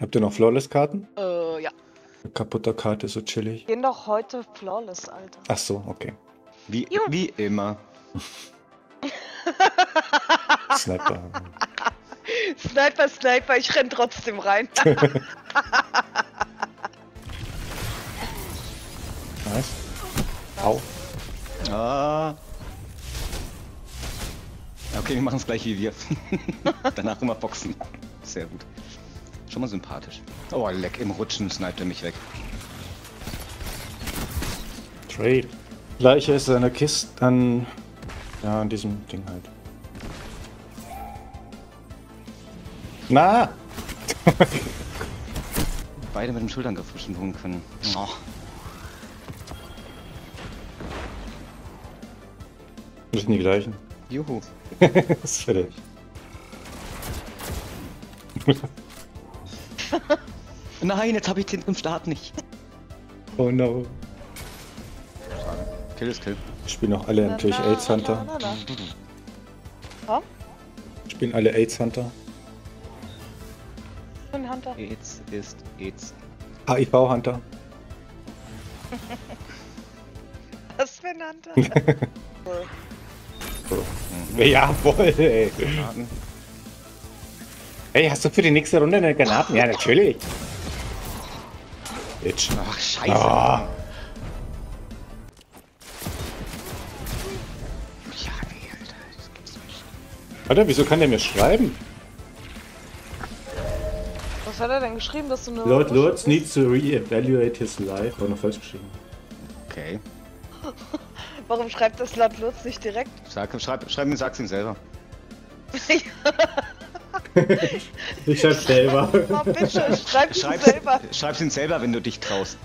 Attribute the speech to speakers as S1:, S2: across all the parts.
S1: Habt ihr noch Flawless-Karten?
S2: Äh, ja.
S1: Eine kaputte Karte ist so chillig.
S2: Gehen doch heute Flawless, Alter.
S1: Ach so, okay.
S3: Wie, wie immer.
S1: Sniper.
S2: Sniper, Sniper, ich renn trotzdem rein.
S1: nice. Au.
S3: Ah. Okay, wir machen es gleich wie wir. Danach immer boxen. Sehr gut. Schon mal sympathisch. Oh, leck, im Rutschen sniped er mich weg.
S1: Trade. Gleiche ist an der Kiste, an, ja, an diesem Ding halt. Na!
S3: Beide mit dem Schulterangriff verschwunden können. Oh.
S1: Das sind die gleichen.
S3: Juhu.
S1: das ist fertig.
S3: Nein, jetzt habe ich den im Start nicht.
S1: Oh no.
S3: Kill ist Kill.
S1: Spielen auch alle natürlich AIDS Hunter.
S2: Na.
S1: Spielen alle AIDS Hunter.
S2: Ein Hunter.
S3: AIDS ist AIDS.
S1: HIV Hunter.
S2: Was für ein Hunter? Cool.
S1: Jawohl, ey.
S3: Granaten.
S1: Hey, hast du für die nächste Runde eine Granaten? Ja, natürlich. Bitch.
S3: Ach, scheiße.
S1: Ah.
S3: Ja, nee, Alter. Das gibt's nicht.
S1: Alter, wieso kann der mir schreiben?
S2: Was hat er denn geschrieben, dass du eine.
S1: Lord Lords needs to re-evaluate his life. War noch falsch geschrieben.
S3: Okay.
S2: Warum schreibt das Lord Lutz nicht direkt?
S3: Sag, schreib, schreib mir, sag's ihm selber.
S1: Ich schreib selber.
S2: Oh, bitte, schreib ihm
S3: Schreib's,
S2: selber.
S3: schreib's ihm selber, wenn du dich traust.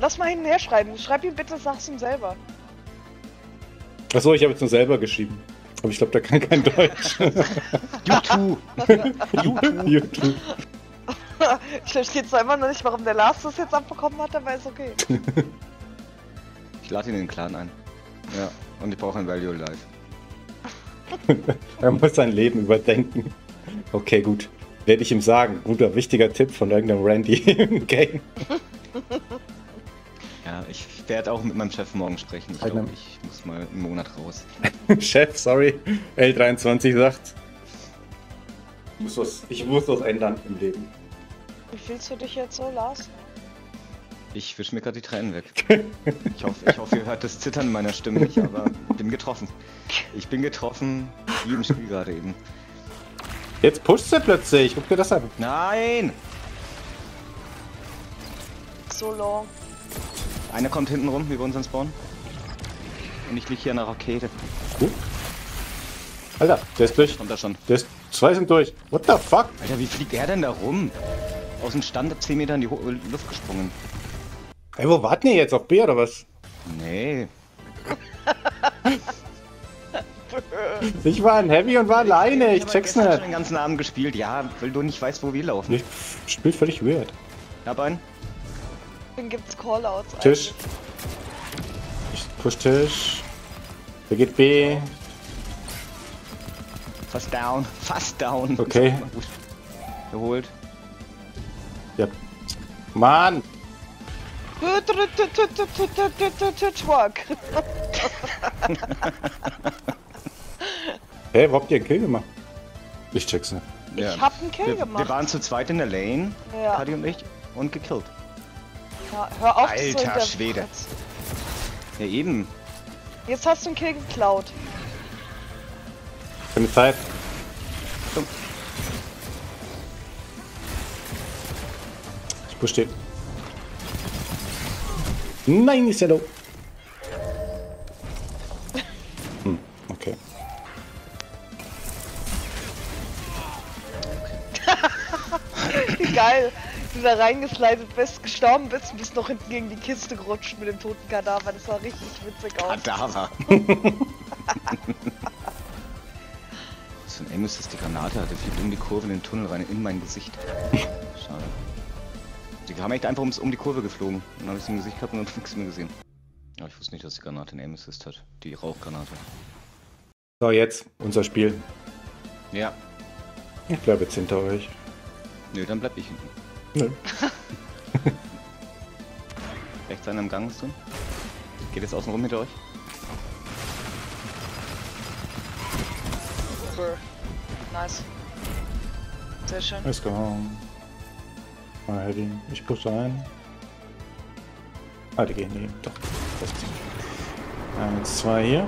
S2: Lass mal hinten her schreiben. Schreib ihm bitte, sag's ihm selber.
S1: Achso, ich habe jetzt nur selber geschrieben. Aber ich glaube, der kann kein Deutsch.
S3: YouTube!
S1: YouTube.
S2: Ich verstehe zwar immer noch nicht, warum der Lars das jetzt abbekommen hat, aber ist okay.
S3: Ich lade ihn in den Clan ein. Ja, und ich brauche ein Value Life.
S1: Er muss sein Leben überdenken. Okay, gut. Werde ich ihm sagen. Guter, wichtiger Tipp von irgendeinem Randy im Game.
S3: Ja, ich werde auch mit meinem Chef morgen sprechen. Ich
S1: Halt
S3: glaube, ich muss mal einen Monat raus.
S1: Chef, sorry. L23 sagt. Ich muss, was, ich muss was ändern im Leben.
S2: Wie fühlst du dich jetzt so, Lars?
S3: Ich wisch mir gerade die Tränen weg. Ich hoffe, ich hoffe, ihr hört das Zittern in meiner Stimme nicht, aber bin getroffen. Ich bin getroffen, wie im Spiel gerade eben.
S1: Jetzt pusht er plötzlich. Guck dir das an.
S3: Nein!
S2: So long.
S3: Einer kommt hinten rum über unseren Spawn. Und ich liege hier an der Rakete.
S1: Gut. Alter, der ist durch.
S3: Kommt da schon.
S1: Der ist, zwei sind durch. What the fuck?
S3: Alter, wie fliegt er denn da rum? Aus dem Stand 10 Meter in die Ho Luft gesprungen.
S1: Ey, wo warten ihr jetzt? Auf B oder was?
S3: Nee.
S1: Ich war ein Heavy und war alleine. Ich
S3: hab
S1: check's
S3: gestern schon
S1: nicht.
S3: den ganzen Abend gespielt. Ja, weil du nicht weißt, wo wir laufen.
S1: Ich spielt völlig weird.
S3: Hab einen.
S2: Dann gibt's Callouts.
S1: Tisch. Ich push Tisch. Der geht B.
S3: Fast down. Fast down.
S1: Okay.
S3: Geholt.
S1: Ja. Mann!
S2: Twerk.
S1: Hey, wo habt ihr einen Kill gemacht? Ich check's nicht.
S2: Ich hab einen Kill
S3: wir,
S2: gemacht.
S3: Wir waren zu zweit in der Lane,
S2: Ja.
S3: Paddy und ich, und gekillt.
S2: Ja, hör auf, so
S3: Alter
S2: hinter-
S3: Schwede. Ja, eben.
S2: Jetzt hast du einen Kill geklaut.
S1: Keine Zeit. Ich push den. Nein, ist ja low.
S2: geil. Du da reingeslidet bist, gestorben bist und bist noch hinten gegen die Kiste gerutscht mit dem toten Kadaver. Das sah richtig witzig aus.
S3: Kadaver. Was für ein Aim ist das? Die Granate hatte fliegt um die Kurve in den Tunnel rein, in mein Gesicht. Schade. Die kam echt einfach ums, um die Kurve geflogen. Dann habe ich sie im Gesicht gehabt und hab nichts mehr gesehen. Aber ich wusste nicht, dass die Granate einen Aim Assist hat. Die Rauchgranate.
S1: So, jetzt unser Spiel.
S3: Ja.
S1: Ich bleibe jetzt hinter euch.
S3: Nö, dann bleib ich hinten.
S1: Nö.
S3: Rechts einer im Gang ist drin. Geht jetzt außen rum hinter euch.
S2: Brr. Nice. Sehr schön.
S1: Let's go. Mal heavy. Ich push ein. Ah, die gehen nie. Doch. Das ist Eins, zwei hier.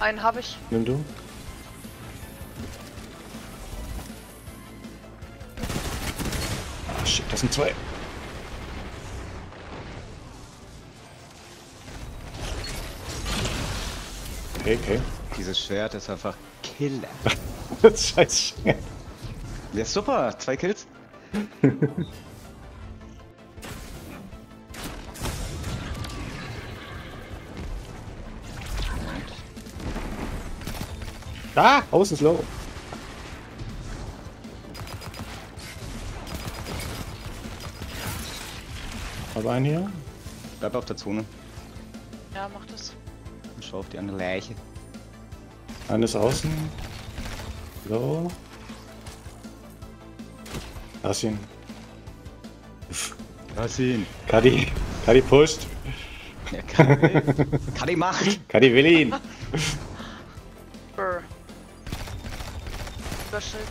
S2: Einen habe ich.
S1: Nimm du. Ah, shit, das sind zwei. Okay, okay.
S3: Dieses Schwert ist einfach Killer.
S1: Das ist scheiße.
S3: Ja, super. Zwei Kills.
S1: Ah, außen ist low. Aber ein hier.
S3: Bleib auf der Zone.
S2: Ja, mach das.
S3: Und schau auf die andere Leiche.
S1: Eines außen. Low. Lass ihn.
S3: Lass ihn.
S1: Kadi. Kadi pusht.
S3: Ja, Kadi. Kadi macht.
S1: Kadi will ihn.
S2: Überschild.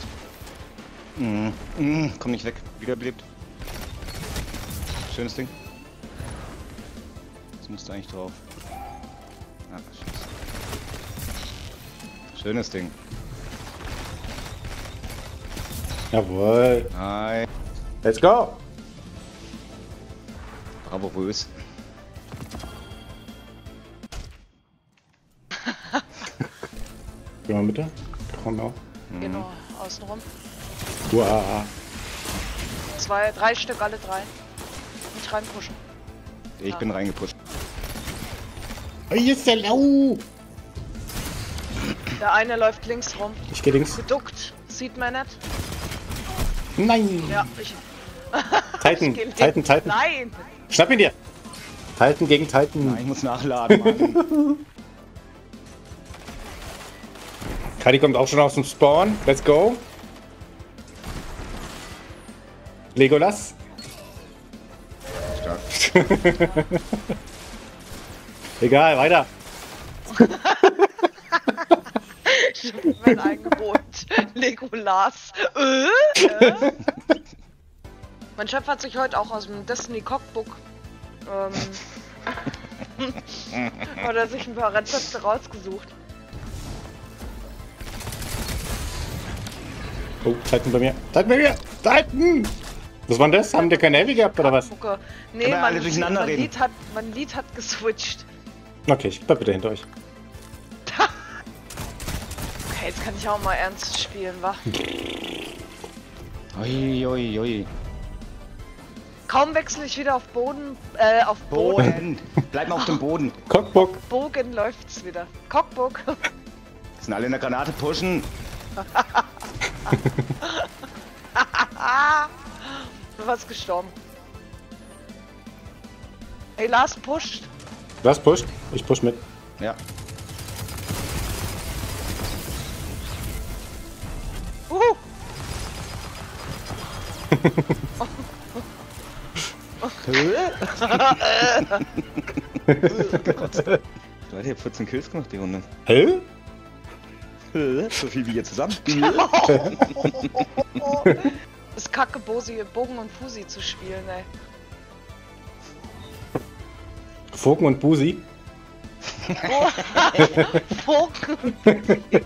S3: Mm, mm, komm nicht weg. Wiederbelebt. Schönes Ding. Jetzt musst du eigentlich drauf. Ah, scheiße. Schönes Ding.
S1: Jawohl.
S3: Hi.
S1: Let's go.
S3: Bravourös.
S1: Geh mal bitte. Komm auch.
S2: Genau, außenrum.
S1: Uah.
S2: Zwei, drei Stück, alle drei. Nicht reinpushen.
S3: Ich bin reingepusht.
S1: Oh, hier ist der Lau.
S2: Der eine läuft links rum.
S1: Ich geh links.
S2: Geduckt. Sieht man nicht.
S1: Nein.
S2: Ja, ich.
S1: Titan,
S2: ich.
S1: Titan, Titan.
S2: Nein!
S1: Schnapp ihn dir. Titan gegen Titan.
S3: Nein, ich muss nachladen, Mann.
S1: Kadi kommt auch schon aus dem Spawn. Let's go. Legolas.
S3: Stark.
S1: Egal, weiter.
S2: Ich hab mein Angebot. Legolas. Äh? äh? mein Chef hat sich heute auch aus dem Destiny Cookbook ähm, oder sich ein paar Rezepte rausgesucht.
S1: Oh, Titan bei mir. Titan bei mir. Titan. Was war denn das? Haben die keine Heavy gehabt oder was?
S2: Nee, mein,
S3: alle durcheinander
S2: mein,
S3: reden?
S2: Lied hat, mein Lied hat geswitcht.
S1: Okay, ich bleib bitte hinter euch.
S2: Okay, jetzt kann ich auch mal ernst spielen, wa?
S3: Ui, ui, ui.
S2: Kaum wechsle ich wieder auf Boden, äh, auf Boden.
S3: Boden. Bleib mal auf dem Boden.
S1: Cockbook.
S2: Bogen läuft's wieder. Cockbook.
S3: Sind alle in der Granate pushen.
S2: Du warst gestorben. Ey, Lars pusht.
S1: Was pusht? Ich push mit.
S3: Ja.
S2: Uhu.
S3: Leute, ihr habt 14 Kills gemacht die Runde.
S1: Hä?
S3: So viel wie ihr zusammen.
S2: Ist kacke, Bosi, Bogen und Fusi zu spielen, ey.
S1: Foken und Busi.
S2: Bogen und Fusi.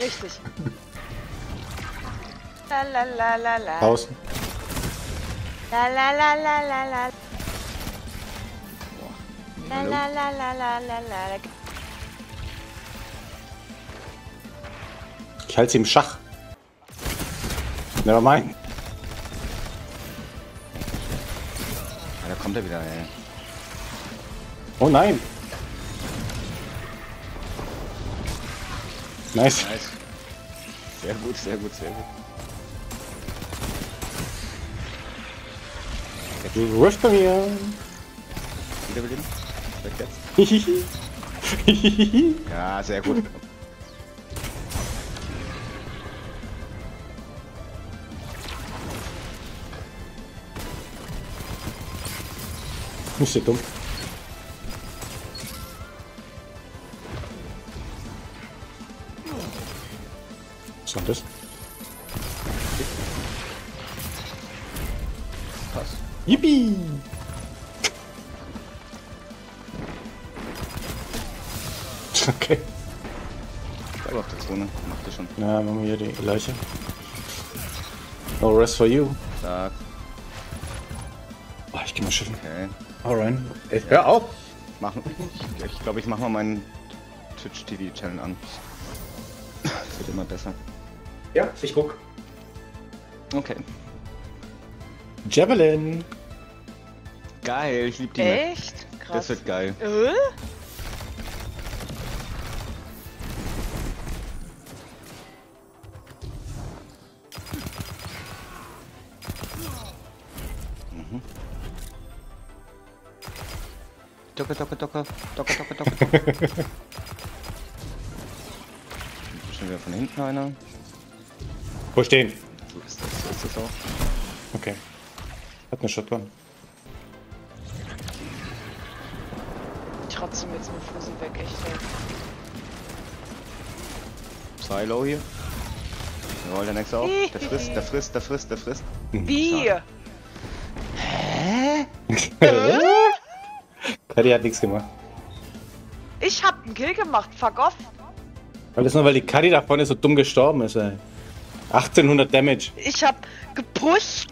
S2: Richtig. La la la la la.
S1: Außen.
S2: La la la la la la. La la la la la la la.
S1: Halte sie im Schach. Never mind.
S3: Ah, da kommt er wieder, ey.
S1: Oh nein. Nice.
S3: Nice. Sehr gut, sehr gut, sehr gut.
S1: Rush bei mir.
S3: Wiederbeleben? Weg jetzt. Ja, sehr gut.
S1: Nicht so dumm. Was war das?
S3: Pass.
S1: Yippie! Okay.
S3: Bleib auf der Zone. Macht ihr schon.
S1: Na, machen wir hier die Leiche. No rest for you.
S3: Stark.
S1: Oh, ich geh mal schiffen.
S3: Okay.
S1: Alright. Ey, hör auf!
S3: Mach, ich ich glaube, ich mach mal meinen Twitch TV Channel an. Das wird immer besser.
S1: Ja, ich guck.
S3: Okay.
S1: Javelin!
S3: Geil, ich lieb die Map.
S2: Echt? Krass.
S3: Das wird geil.
S2: Äh?
S3: Docke, docke, docke. Docke, docke, docke, docke. Schon wieder von hinten einer.
S1: Wo stehen?
S3: So ist das, so ist das auch.
S1: Okay. Hat eine Shotgun.
S2: Trotzdem jetzt mit Fusi weg, echt. ey.
S3: Low hier. Jawohl, der nächste auch. Der frisst, der frisst, der frisst, der frisst.
S2: Wie?
S1: Kadi hat nichts gemacht.
S2: Ich hab einen Kill gemacht, fuck off.
S1: Alles nur, weil die Kadi da vorne so dumm gestorben ist, ey. 1800 Damage.
S2: Ich hab gepusht.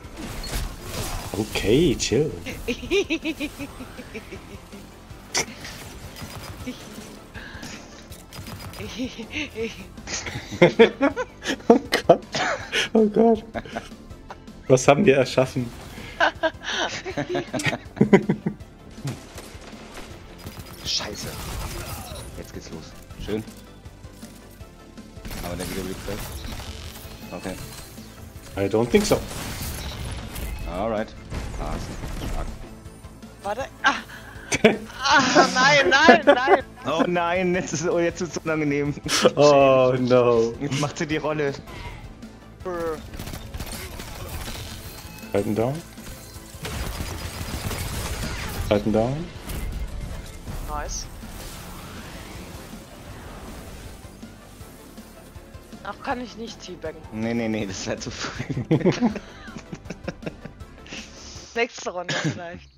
S1: Okay, chill. Oh Gott. Oh Gott. Was haben wir erschaffen?
S3: Scheiße. Jetzt geht's los. Schön. Aber der Wiederblick fällt. Okay.
S1: I don't think so.
S3: Alright. Pass. Stark.
S2: Warte. Ah. ah, nein, nein, nein.
S3: Oh nein, jetzt ist oh, jetzt ist es unangenehm.
S1: Oh no.
S3: Jetzt macht sie die Rolle.
S1: Halten down. Halten down.
S2: Nice. Ach, kann ich nicht teabaggen.
S3: Nee, nee, nee, das wäre zu früh.
S2: Nächste Runde vielleicht.